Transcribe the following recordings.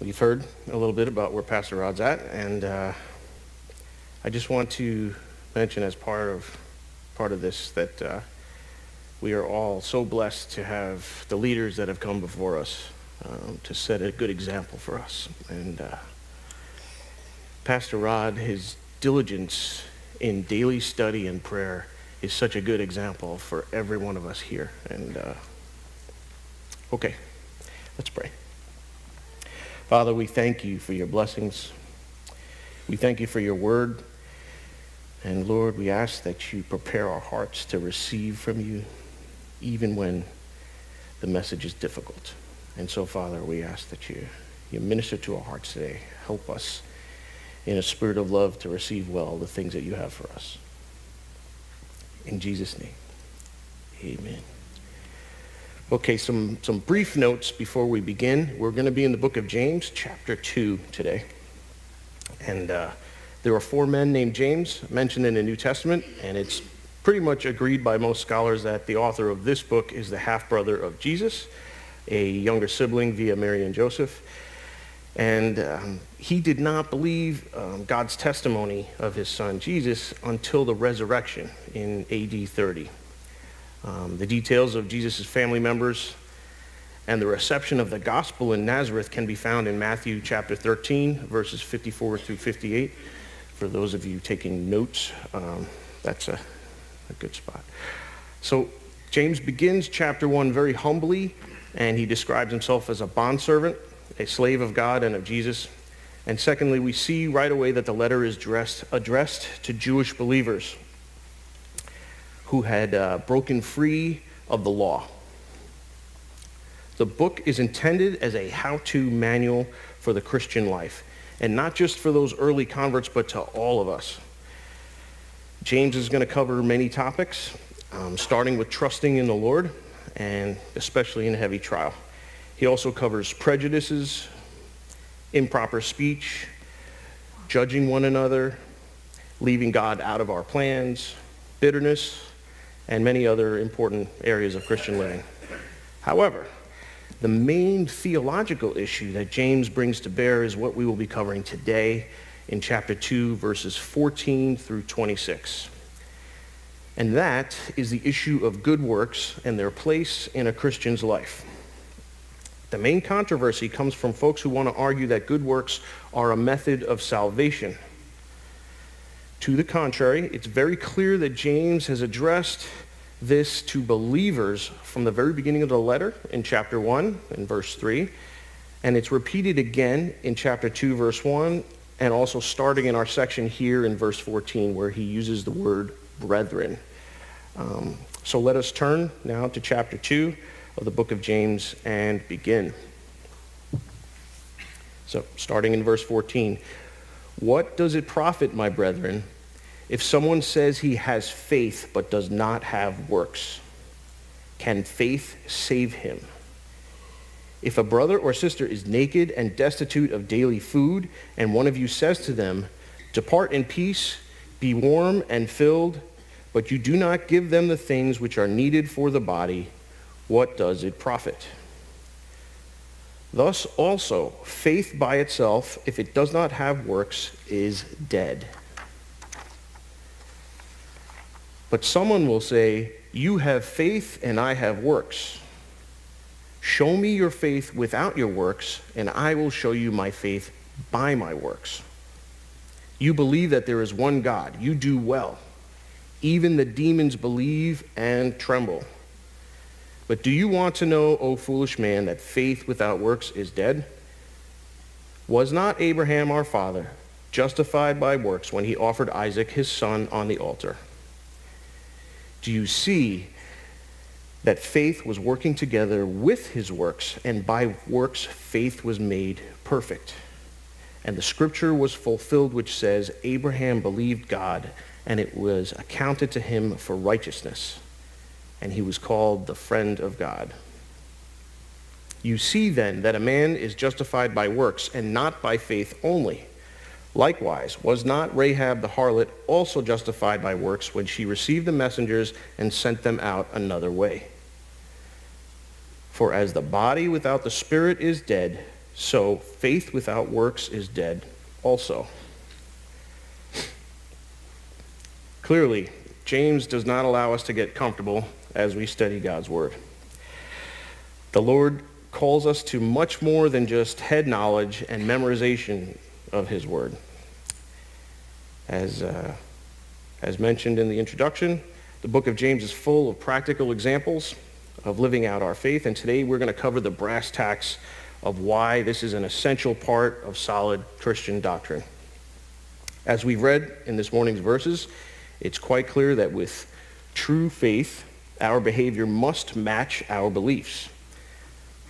we've heard a little bit about where Pastor Rod's at, and uh, I just want to mention as part of part of this that uh, we are all so blessed to have the leaders that have come before us um, to set a good example for us. And uh, Pastor Rod, his diligence in daily study and prayer is such a good example for every one of us here. And uh, okay, let's pray. Father, we thank you for your blessings. We thank you for your word. And Lord, we ask that you prepare our hearts to receive from you, even when the message is difficult. And so, Father, we ask that you, you minister to our hearts today. Help us in a spirit of love to receive well the things that you have for us. In Jesus' name, amen. Okay, some, some brief notes before we begin. We're going to be in the book of James, chapter 2 today. And uh, there are four men named James mentioned in the New Testament, and it's pretty much agreed by most scholars that the author of this book is the half-brother of Jesus, a younger sibling via Mary and Joseph. And um, he did not believe um, God's testimony of his son Jesus until the resurrection in AD 30. Um, the details of Jesus' family members and the reception of the gospel in Nazareth can be found in Matthew chapter 13, verses 54 through 58. For those of you taking notes, um, that's a, a good spot. So James begins chapter 1 very humbly, and he describes himself as a bondservant, a slave of God and of Jesus. And secondly, we see right away that the letter is dressed, addressed to Jewish believers who had uh, broken free of the law. The book is intended as a how-to manual for the Christian life, and not just for those early converts, but to all of us. James is going to cover many topics, um, starting with trusting in the Lord, and especially in a heavy trial. He also covers prejudices, improper speech, judging one another, leaving God out of our plans, bitterness, and many other important areas of Christian living. However, the main theological issue that James brings to bear is what we will be covering today in chapter 2, verses 14 through 26. And that is the issue of good works and their place in a Christian's life. The main controversy comes from folks who want to argue that good works are a method of salvation. To the contrary, it's very clear that James has addressed this to believers from the very beginning of the letter in chapter 1 and verse 3. And it's repeated again in chapter 2, verse 1, and also starting in our section here in verse 14 where he uses the word brethren. Um, so let us turn now to chapter 2 of the book of James and begin. So starting in verse 14. What does it profit, my brethren, if someone says he has faith but does not have works, can faith save him? If a brother or sister is naked and destitute of daily food, and one of you says to them, Depart in peace, be warm and filled, but you do not give them the things which are needed for the body, what does it profit? Thus also, faith by itself, if it does not have works, is dead. But someone will say, You have faith and I have works. Show me your faith without your works, and I will show you my faith by my works. You believe that there is one God. You do well. Even the demons believe and tremble. But do you want to know, O foolish man, that faith without works is dead? Was not Abraham our father justified by works when he offered Isaac his son on the altar? Do you see that faith was working together with his works, and by works faith was made perfect. And the scripture was fulfilled, which says, Abraham believed God, and it was accounted to him for righteousness, and he was called the friend of God. You see then that a man is justified by works, and not by faith only. Likewise, was not Rahab the harlot also justified by works when she received the messengers and sent them out another way? For as the body without the spirit is dead, So faith without works is dead also. Clearly, James does not allow us to get comfortable as we study God's Word. The Lord calls us to much more than just head knowledge and memorization of His Word. As, uh, as mentioned in the introduction, the book of James is full of practical examples of living out our faith, and today we're going to cover the brass tacks of why this is an essential part of solid Christian doctrine. As we've read in this morning's verses, it's quite clear that with true faith, our behavior must match our beliefs.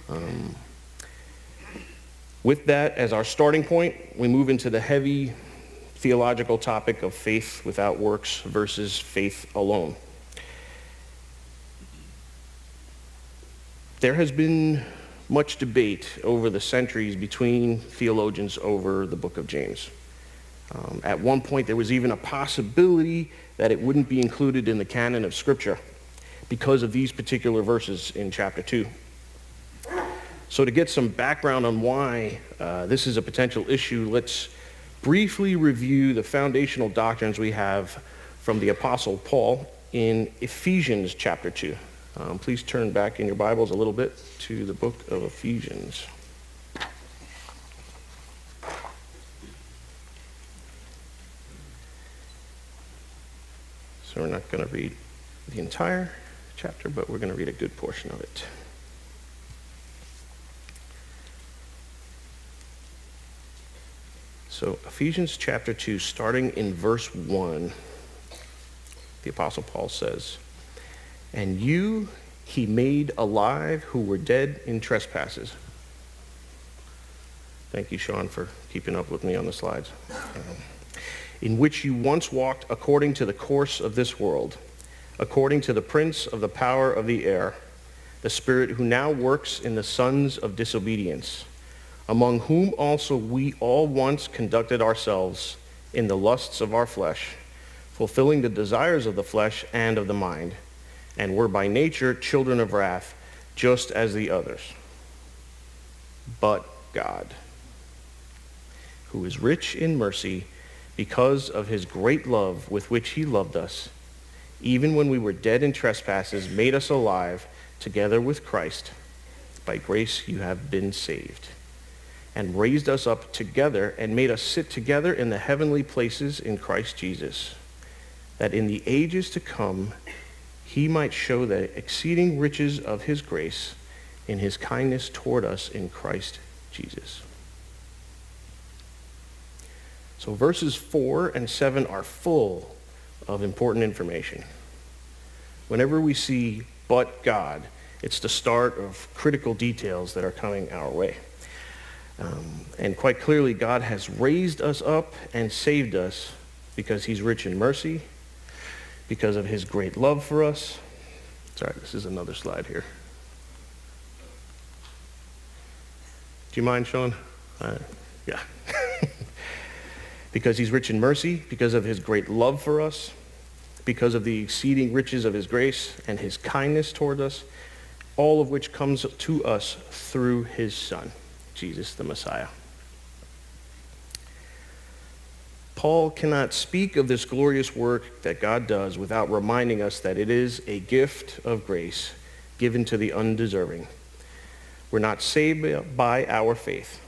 Um, with that as our starting point, we move into the heavy theological topic of faith without works versus faith alone. There has been much debate over the centuries between theologians over the book of James. Um, at one point, there was even a possibility that it wouldn't be included in the canon of Scripture because of these particular verses in chapter 2. So, to get some background on why uh, this is a potential issue, let's briefly review the foundational doctrines we have from the Apostle Paul in Ephesians chapter 2. Um, please turn back in your Bibles a little bit to the book of Ephesians. So we're not going to read the entire chapter, but we're going to read a good portion of it. So, Ephesians chapter 2, starting in verse 1, the Apostle Paul says, And you he made alive who were dead in trespasses. Thank you, Sean, for keeping up with me on the slides. In which you once walked according to the course of this world, according to the prince of the power of the air, the spirit who now works in the sons of disobedience, among whom also we all once conducted ourselves in the lusts of our flesh, fulfilling the desires of the flesh and of the mind, and were by nature children of wrath, just as the others. But God, who is rich in mercy, because of his great love with which he loved us, even when we were dead in trespasses, made us alive together with Christ. By grace you have been saved, and raised us up together and made us sit together in the heavenly places in Christ Jesus, that in the ages to come he might show the exceeding riches of his grace in his kindness toward us in Christ Jesus. So verses 4 and 7 are full of important information. Whenever we see but God, it's the start of critical details that are coming our way. Um, and quite clearly, God has raised us up and saved us because he's rich in mercy, because of his great love for us. Sorry, this is another slide here. Do you mind, Sean? Uh, yeah. because he's rich in mercy, because of his great love for us, because of the exceeding riches of his grace and his kindness toward us, all of which comes to us through his Son, Jesus the Messiah. Paul cannot speak of this glorious work that God does without reminding us that it is a gift of grace given to the undeserving. We're not saved by our faith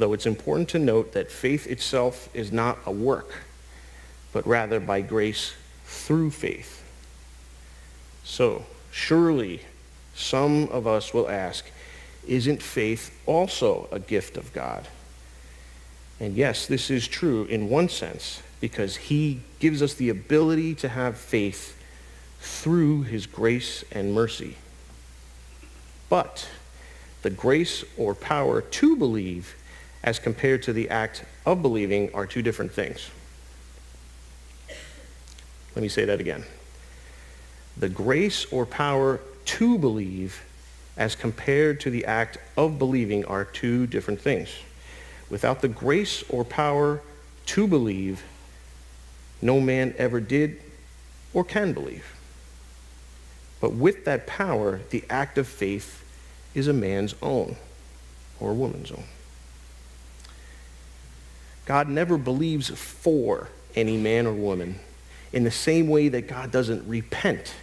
though it's important to note that faith itself is not a work, but rather by grace through faith. So, surely some of us will ask, isn't faith also a gift of God? And yes, this is true in one sense, because he gives us the ability to have faith through his grace and mercy. But the grace or power to believe as compared to the act of believing are two different things. Let me say that again. The grace or power to believe as compared to the act of believing are two different things. Without the grace or power to believe, no man ever did or can believe. But with that power, the act of faith is a man's own. or a woman's own. God never believes for any man or woman in the same way that God doesn't repent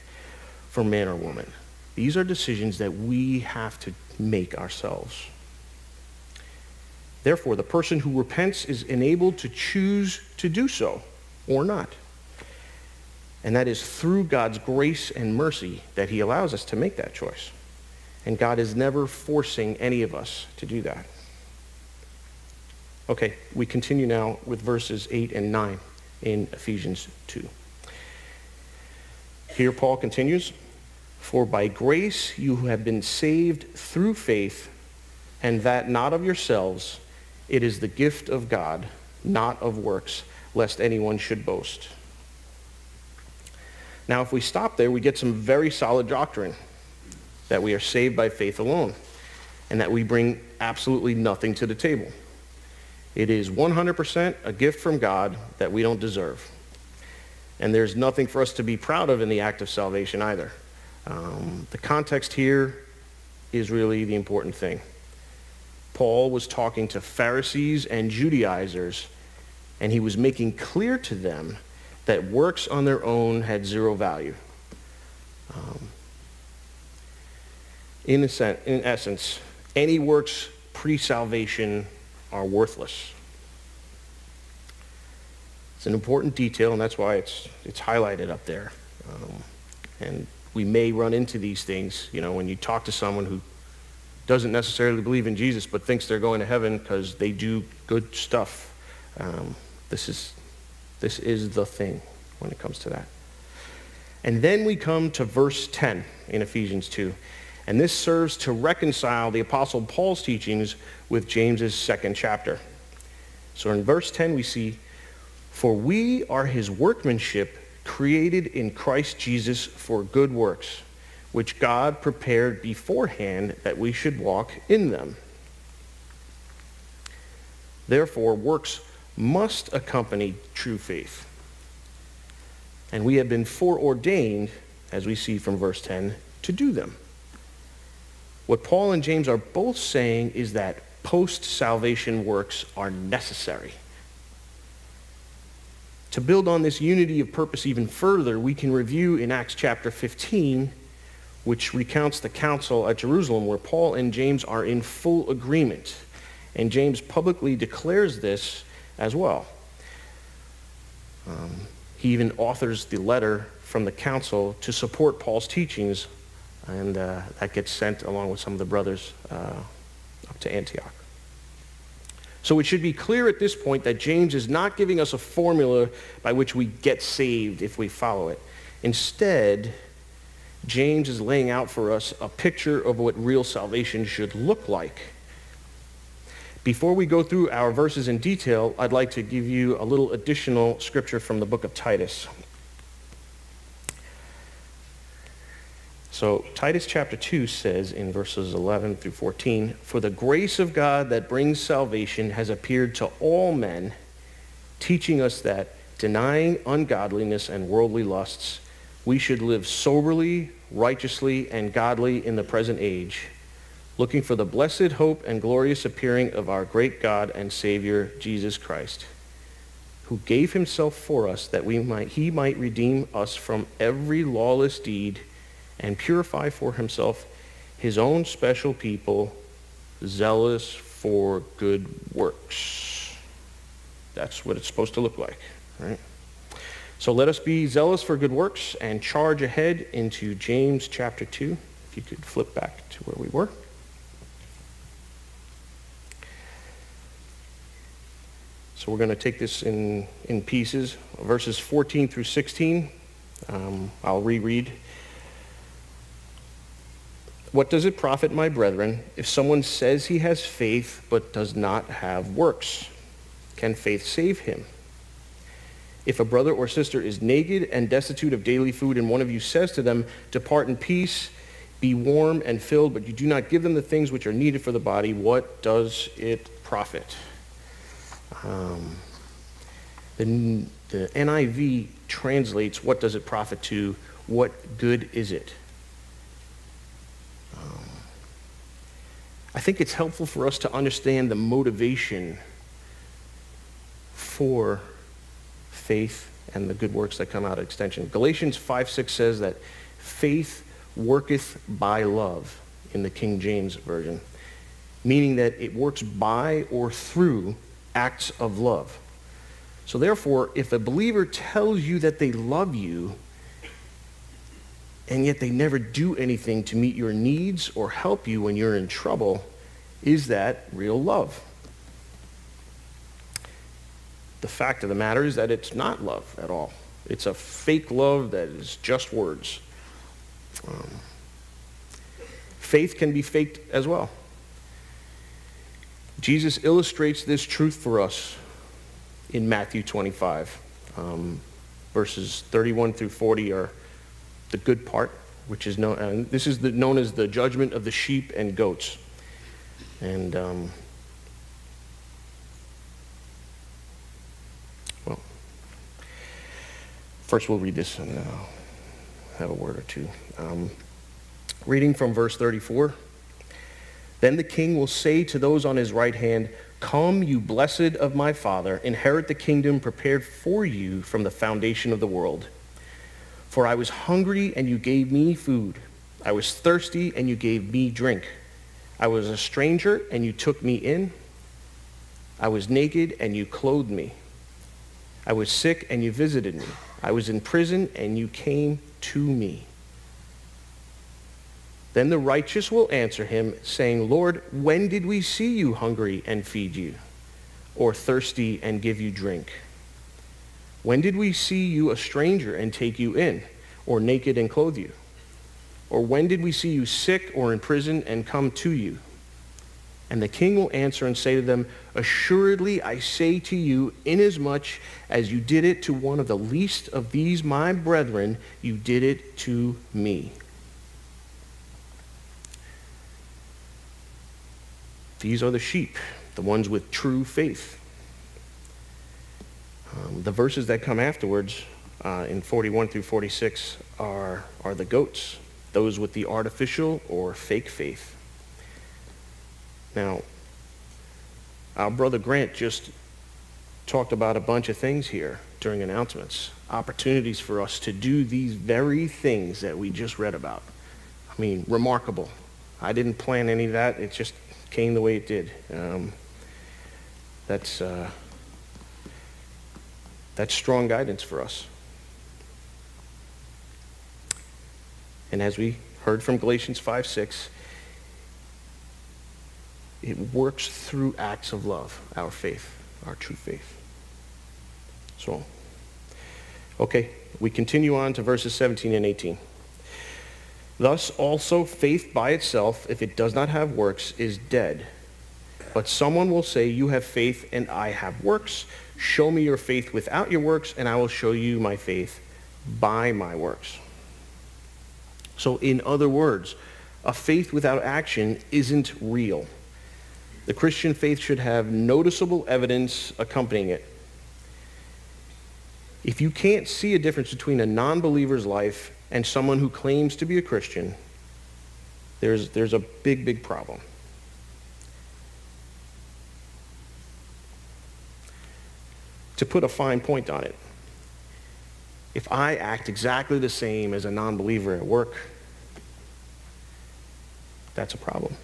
for man or woman. These are decisions that we have to make ourselves. Therefore, the person who repents is enabled to choose to do so or not. And that is through God's grace and mercy that he allows us to make that choice. And God is never forcing any of us to do that. Okay, we continue now with verses 8 and 9 in Ephesians 2. Here Paul continues, For by grace you have been saved through faith, and that not of yourselves, it is the gift of God, not of works, lest anyone should boast. Now, if we stop there, we get some very solid doctrine that we are saved by faith alone and that we bring absolutely nothing to the table. It is 100% a gift from God that we don't deserve. And there's nothing for us to be proud of in the act of salvation either. Um, the context here is really the important thing. Paul was talking to Pharisees and Judaizers, and he was making clear to them that works on their own had zero value. Um, in, in essence, any works pre-salvation are worthless. It's an important detail, and that's why it's, it's highlighted up there. Um, and we may run into these things, you know, when you talk to someone who doesn't necessarily believe in Jesus but thinks they're going to heaven because they do good stuff. Um, this, is, this is the thing when it comes to that. And then we come to verse 10 in Ephesians 2. And this serves to reconcile the Apostle Paul's teachings with James's second chapter. So in verse 10 we see, For we are his workmanship created in Christ Jesus for good works, which God prepared beforehand that we should walk in them. Therefore, works must accompany true faith. And we have been foreordained, as we see from verse 10, to do them. What Paul and James are both saying is that post-salvation works are necessary. To build on this unity of purpose even further, we can review in Acts chapter 15, which recounts the council at Jerusalem, where Paul and James are in full agreement. And James publicly declares this as well. Um, he even authors the letter from the council to support Paul's teachings, and uh, that gets sent along with some of the brothers uh, up to Antioch. So it should be clear at this point that James is not giving us a formula by which we get saved if we follow it. Instead, James is laying out for us a picture of what real salvation should look like. Before we go through our verses in detail, I'd like to give you a little additional scripture from the book of Titus. So Titus chapter 2 says in verses 11 through 14, For the grace of God that brings salvation has appeared to all men, teaching us that, denying ungodliness and worldly lusts, we should live soberly, righteously, and godly in the present age looking for the blessed hope and glorious appearing of our great God and Savior, Jesus Christ, who gave himself for us that we might, he might redeem us from every lawless deed and purify for himself his own special people, zealous for good works. That's what it's supposed to look like, right? So let us be zealous for good works and charge ahead into James chapter 2. If you could flip back to where we were. So we're going to take this in, in pieces, verses 14 through 16. Um, I'll reread. What does it profit, my brethren, if someone says he has faith but does not have works? Can faith save him? If a brother or sister is naked and destitute of daily food, and one of you says to them, Depart in peace, be warm and filled, but you do not give them the things which are needed for the body, what does it profit? Um, the, the NIV translates, what does it profit to? What good is it? I think it's helpful for us to understand the motivation for faith and the good works that come out of extension. Galatians 5 6 says that faith worketh by love in the King James Version, meaning that it works by or through acts of love. So, therefore, if a believer tells you that they love you, and yet they never do anything to meet your needs or help you when you're in trouble, is that real love? The fact of the matter is that it's not love at all. It's a fake love that is just words. Um, faith can be faked as well. Jesus illustrates this truth for us in Matthew 25. Um, verses 31 through 40 are the good part, which is known, and this is the, known as the judgment of the sheep and goats. And, um, well, first we'll read this and uh, have a word or two. Um, reading from verse 34. Then the king will say to those on his right hand, Come, you blessed of my Father, inherit the kingdom prepared for you from the foundation of the world. For I was hungry, and you gave me food. I was thirsty, and you gave me drink. I was a stranger, and you took me in. I was naked, and you clothed me. I was sick, and you visited me. I was in prison, and you came to me. Then the righteous will answer him, saying, Lord, when did we see you hungry and feed you, or thirsty and give you drink? When did we see you a stranger and take you in, or naked and clothe you? Or when did we see you sick or in prison and come to you? And the king will answer and say to them, Assuredly I say to you, inasmuch as you did it to one of the least of these my brethren, you did it to me. These are the sheep, the ones with true faith. Um, the verses that come afterwards uh, in 41 through 46 are, are the goats, those with the artificial or fake faith. Now, our brother Grant just talked about a bunch of things here during announcements, opportunities for us to do these very things that we just read about. I mean, remarkable. I didn't plan any of that. It just came the way it did. Um, that's, uh, that's strong guidance for us. And as we heard from Galatians 5 6, it works through acts of love, our faith, our true faith. So, okay, we continue on to verses 17 and 18. Thus also faith by itself, if it does not have works, is dead. But someone will say, You have faith and I have works. Show me your faith without your works, and I will show you my faith by my works. So, in other words, a faith without action isn't real. The Christian faith should have noticeable evidence accompanying it. If you can't see a difference between a non believer's life and someone who claims to be a Christian, there's, there's a big, big problem. To put a fine point on it, if I act exactly the same as a non believer at work, that's a problem.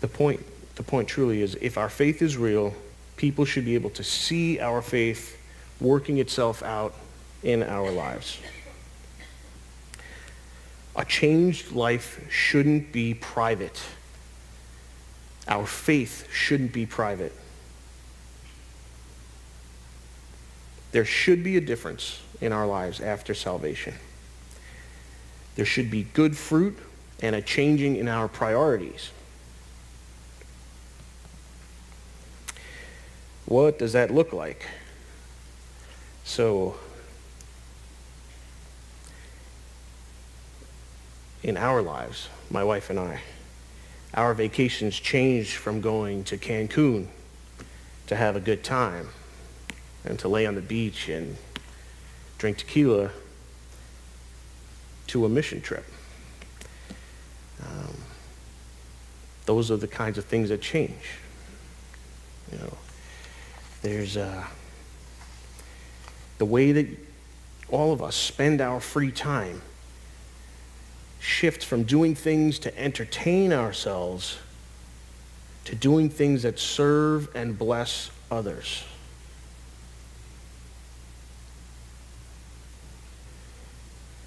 The point, the point truly is if our faith is real, people should be able to see our faith working itself out in our lives. A changed life shouldn't be private. Our faith shouldn't be private. There should be a difference in our lives after salvation. There should be good fruit and a changing in our priorities. What does that look like? So, in our lives, my wife and I, our vacations changed from going to Cancun to have a good time and to lay on the beach and drink tequila to a mission trip. Um, those are the kinds of things that change. You know, there's uh, the way that all of us spend our free time shifts from doing things to entertain ourselves to doing things that serve and bless others.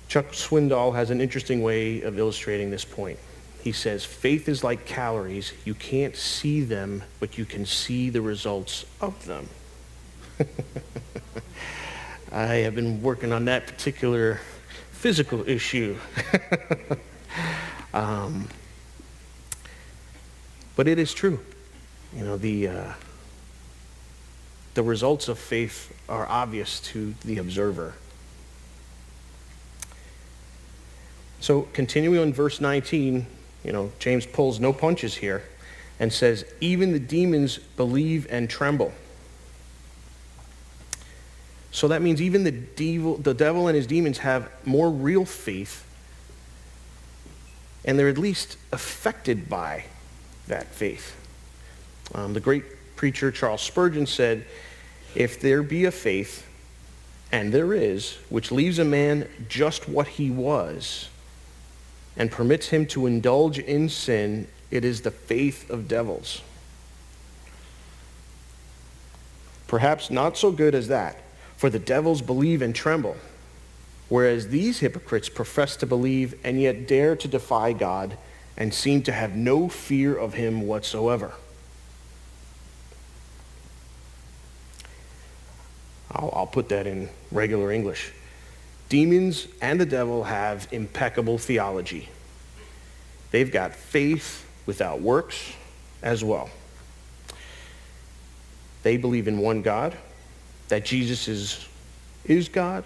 Chuck Swindoll has an interesting way of illustrating this point. He says, faith is like calories. You can't see them, but you can see the results of them. I have been working on that particular physical issue. um, but it is true. You know, the, uh, the results of faith are obvious to the observer. So, continuing on verse 19, you know, James pulls no punches here and says, Even the demons believe and tremble. So that means even the devil, the devil and his demons have more real faith, and they're at least affected by that faith. Um, the great preacher Charles Spurgeon said, If there be a faith, and there is, which leaves a man just what he was, and permits him to indulge in sin, it is the faith of devils. Perhaps not so good as that, for the devils believe and tremble, whereas these hypocrites profess to believe and yet dare to defy God and seem to have no fear of him whatsoever. I'll, I'll put that in regular English. Demons and the devil have impeccable theology. They've got faith without works as well. They believe in one God, that Jesus is, is God,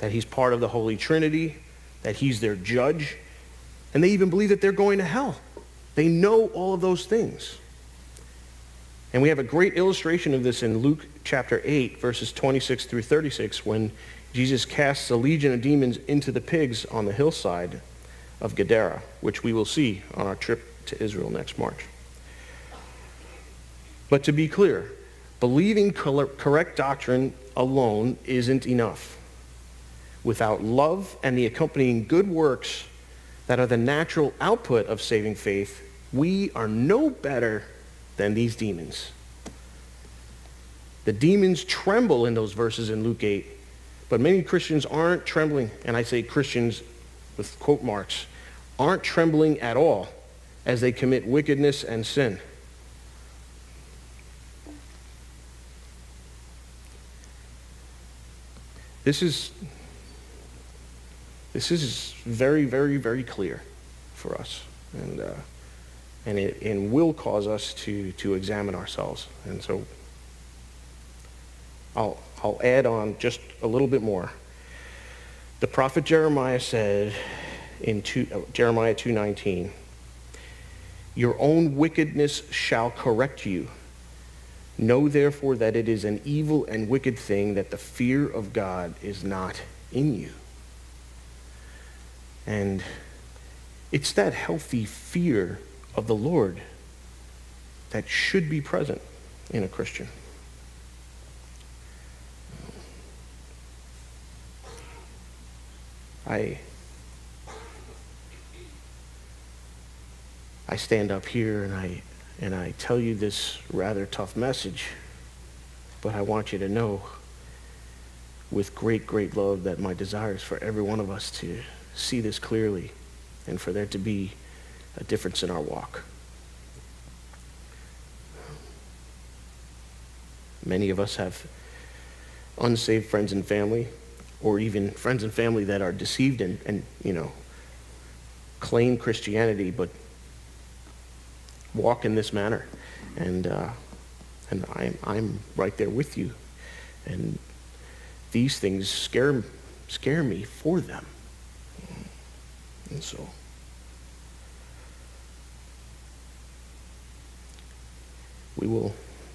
that he's part of the Holy Trinity, that he's their judge, and they even believe that they're going to hell. They know all of those things. And we have a great illustration of this in Luke chapter 8, verses 26 through 36, when Jesus casts a legion of demons into the pigs on the hillside of Gadara, which we will see on our trip to Israel next March. But to be clear, believing correct doctrine alone isn't enough. Without love and the accompanying good works that are the natural output of saving faith, we are no better than these demons. The demons tremble in those verses in Luke 8 but many Christians aren't trembling, and I say Christians with quote marks, aren't trembling at all as they commit wickedness and sin. This is, this is very, very, very clear for us. And, uh, and it and will cause us to, to examine ourselves. And so I'll, I'll add on just a little bit more. The prophet Jeremiah said in two, uh, Jeremiah 2.19, Your own wickedness shall correct you. Know therefore that it is an evil and wicked thing that the fear of God is not in you. And it's that healthy fear of the Lord that should be present in a Christian. I I stand up here and I and I tell you this rather tough message, but I want you to know with great, great love that my desire is for every one of us to see this clearly and for there to be a difference in our walk. Many of us have unsaved friends and family or even friends and family that are deceived and, and you know, claim Christianity but walk in this manner. And, uh, and I'm, I'm right there with you. And these things scare, scare me for them. And so. We will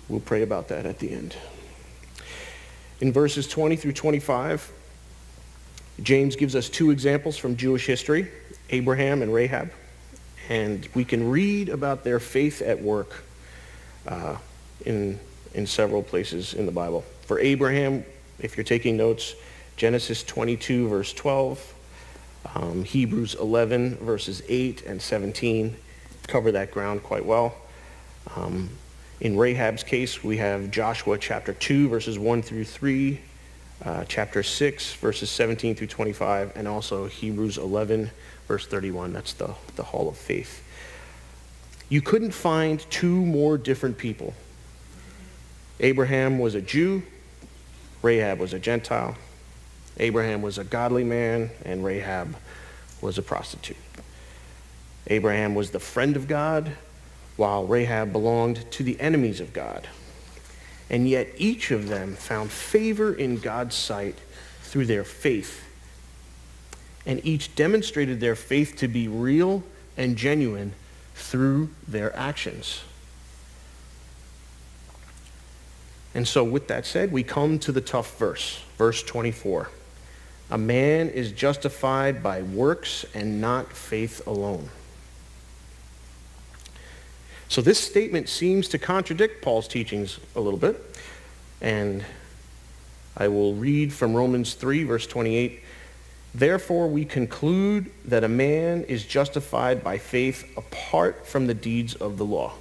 we'll pray about that at the end. In verses 20 through 25, James gives us two examples from Jewish history Abraham and Rahab. And we can read about their faith at work uh, in, in several places in the Bible. For Abraham, if you're taking notes, Genesis 22, verse 12, um, Hebrews 11, verses 8 and 17 cover that ground quite well. Um, in Rahab's case, we have Joshua chapter 2, verses 1 through 3, uh, chapter 6, verses 17 through 25, and also Hebrews 11, verse 31. That's the, the hall of faith. You couldn't find two more different people. Abraham was a Jew, Rahab was a Gentile. Abraham was a godly man, and Rahab was a prostitute. Abraham was the friend of God, while Rahab belonged to the enemies of God. And yet each of them found favor in God's sight through their faith. And each demonstrated their faith to be real and genuine through their actions. And so, with that said, we come to the tough verse, verse 24. A man is justified by works and not faith alone. So this statement seems to contradict Paul's teachings a little bit. And I will read from Romans 3, verse 28. Therefore, we conclude that a man is justified by faith apart from the deeds of the law.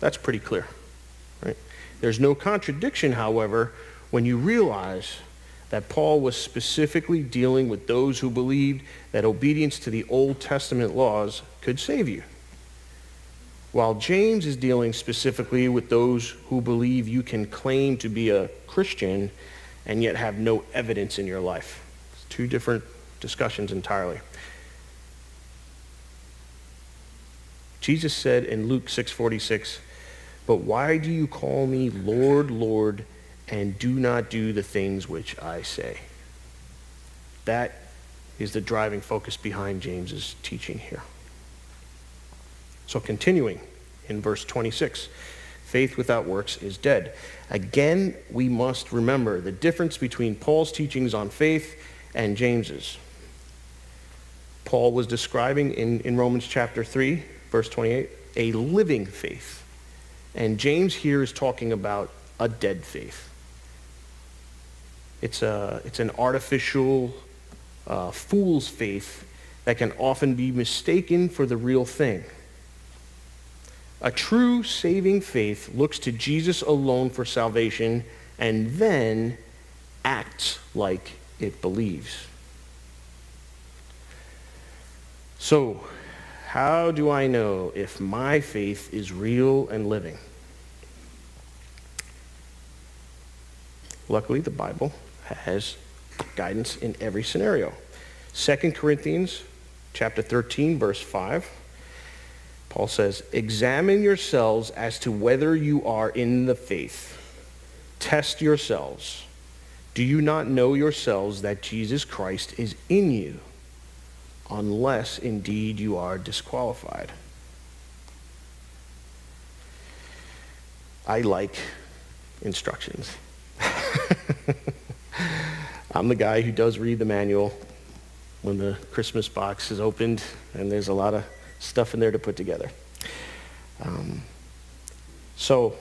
That's pretty clear. Right? There's no contradiction, however, when you realize that Paul was specifically dealing with those who believed that obedience to the Old Testament laws could save you while James is dealing specifically with those who believe you can claim to be a Christian and yet have no evidence in your life. It's two different discussions entirely. Jesus said in Luke 6:46, "But why do you call me Lord, Lord, and do not do the things which I say?" That is the driving focus behind James's teaching here. So, continuing in verse 26 faith without works is dead. Again, we must remember the difference between Paul's teachings on faith and James's. Paul was describing in, in Romans chapter 3, verse 28, a living faith. And James here is talking about a dead faith. It's, a, it's an artificial uh, fool's faith that can often be mistaken for the real thing. A true saving faith looks to Jesus alone for salvation and then acts like it believes. So, how do I know if my faith is real and living? Luckily, the Bible has guidance in every scenario. 2 Corinthians chapter 13 verse 5 Paul says, Examine yourselves as to whether you are in the faith. Test yourselves. Do you not know yourselves that Jesus Christ is in you, unless indeed you are disqualified? I like instructions. I'm the guy who does read the manual when the Christmas box is opened and there's a lot of stuff in there to put together. Um, so,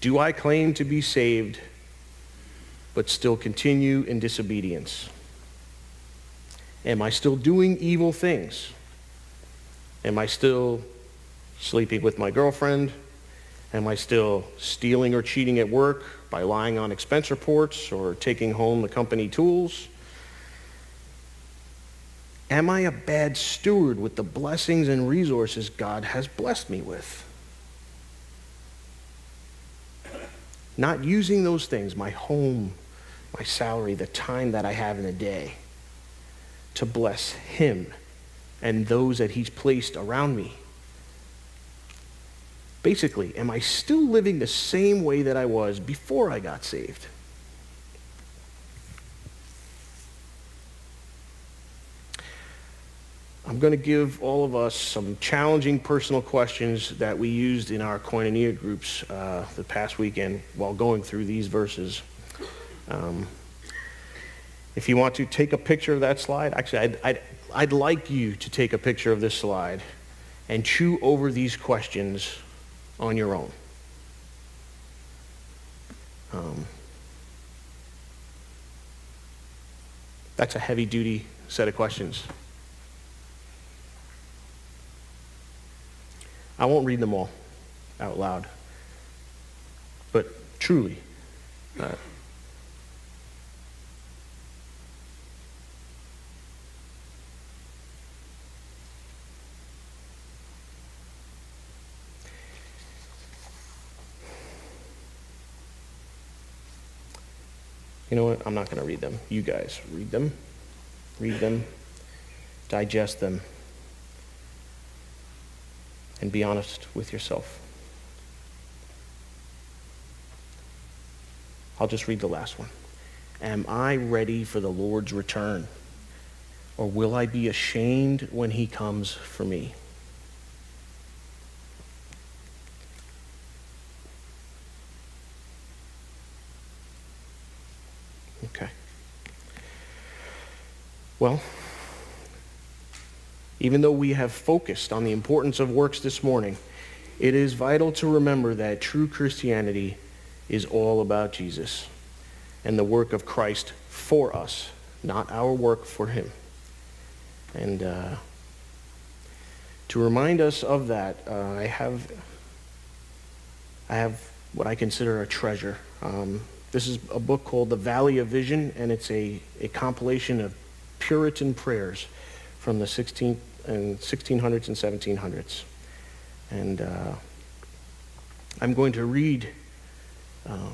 do I claim to be saved but still continue in disobedience? Am I still doing evil things? Am I still sleeping with my girlfriend? Am I still stealing or cheating at work by lying on expense reports or taking home the company tools? Am I a bad steward with the blessings and resources God has blessed me with? Not using those things, my home, my salary, the time that I have in a day, to bless Him and those that He's placed around me. Basically, am I still living the same way that I was before I got saved? I'm going to give all of us some challenging personal questions that we used in our koinonia groups uh, the past weekend while going through these verses. Um, if you want to take a picture of that slide, actually, I'd, I'd, I'd like you to take a picture of this slide and chew over these questions on your own. Um, that's a heavy duty set of questions. I won't read them all out loud, but truly, uh, You know what? I'm not going to read them. You guys read them, read them, digest them, and be honest with yourself. I'll just read the last one. Am I ready for the Lord's return? Or will I be ashamed when he comes for me? Okay. Well, even though we have focused on the importance of works this morning, it is vital to remember that true Christianity is all about Jesus and the work of Christ for us, not our work for him. And uh, to remind us of that, uh, I have I have what I consider a treasure. Um, this is a book called The Valley of Vision, and it's a, a compilation of Puritan prayers from the 16th and 1600s and 1700s. And uh, I'm going to read. Um,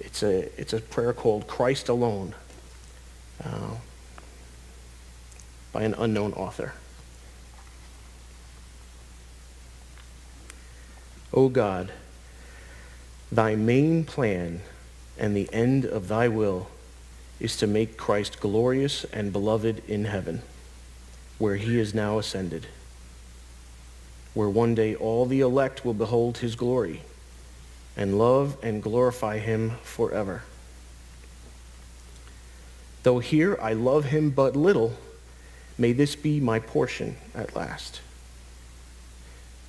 it's a it's a prayer called Christ Alone uh, by an unknown author. O God Thy main plan and the end of thy will is to make Christ glorious and beloved in heaven, where he is now ascended, where one day all the elect will behold his glory and love and glorify him forever. Though here I love him but little, may this be my portion at last.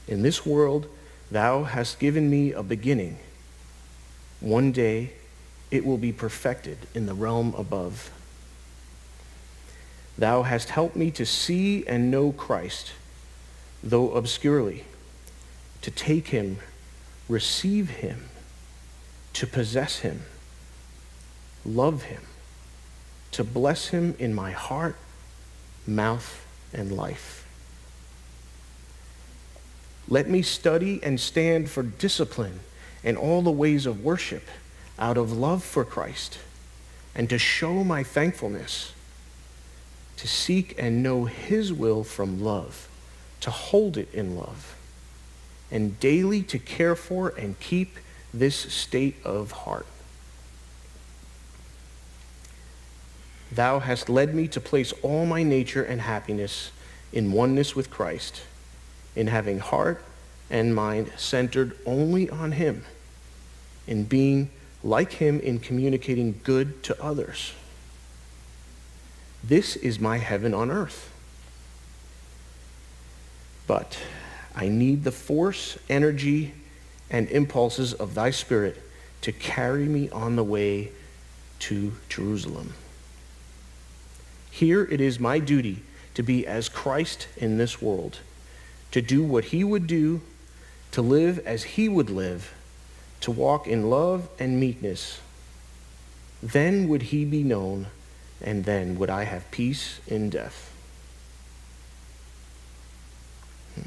In this world, thou hast given me a beginning one day it will be perfected in the realm above. Thou hast helped me to see and know Christ, though obscurely, to take him, receive him, to possess him, love him, to bless him in my heart, mouth, and life. Let me study and stand for discipline in all the ways of worship out of love for Christ and to show my thankfulness, to seek and know His will from love, to hold it in love, and daily to care for and keep this state of heart. Thou hast led me to place all my nature and happiness in oneness with Christ, in having heart and mind centered only on Him in being like him in communicating good to others. This is my heaven on earth. But I need the force, energy, and impulses of thy spirit to carry me on the way to Jerusalem. Here it is my duty to be as Christ in this world, to do what he would do, to live as he would live to walk in love and meekness, then would he be known, and then would I have peace in death. Hmm.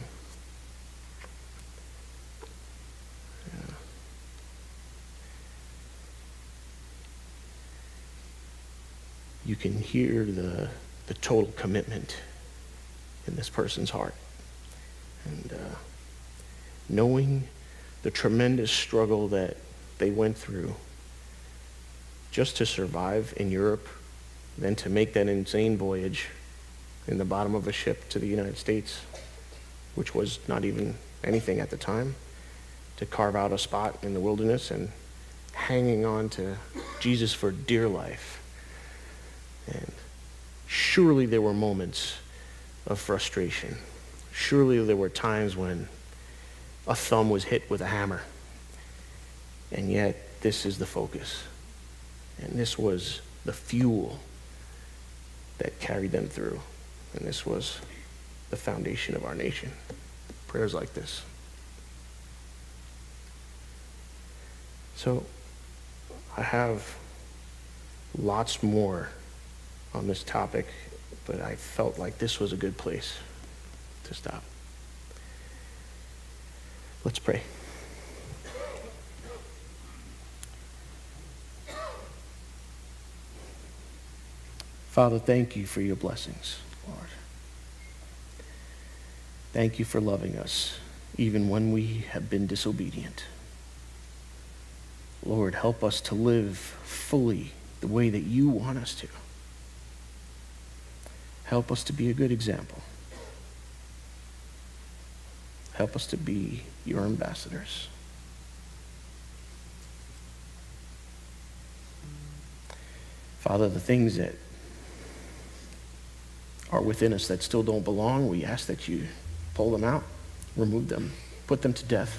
You can hear the, the total commitment in this person's heart. And uh, knowing the tremendous struggle that they went through just to survive in Europe, then to make that insane voyage in the bottom of a ship to the United States, which was not even anything at the time, to carve out a spot in the wilderness and hanging on to Jesus for dear life. And Surely there were moments of frustration. Surely there were times when a thumb was hit with a hammer. And yet, this is the focus. And this was the fuel that carried them through. And this was the foundation of our nation. Prayers like this. So, I have lots more on this topic, but I felt like this was a good place to stop. Let's pray. Father, thank you for your blessings, Lord. Thank you for loving us, even when we have been disobedient. Lord, help us to live fully the way that you want us to. Help us to be a good example. Help us to be your ambassadors. Father, the things that are within us that still don't belong, we ask that you pull them out, remove them, put them to death.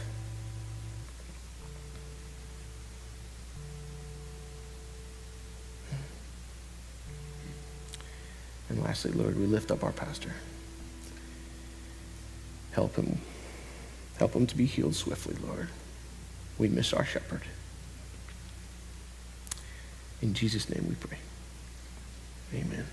And lastly, Lord, we lift up our pastor. Help him. Help them to be healed swiftly, Lord. We miss our shepherd. In Jesus' name we pray. Amen.